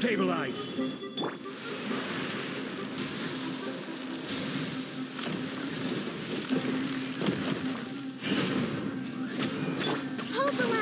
Stabilize. Hold the line.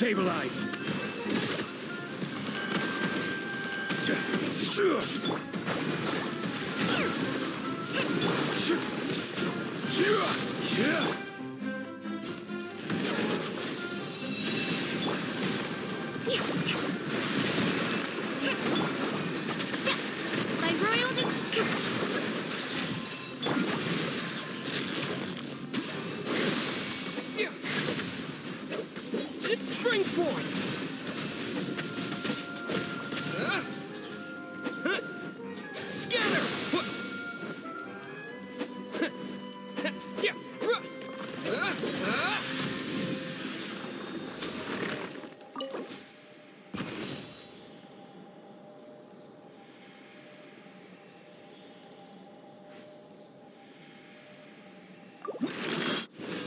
Stabilize. My It's Springborn!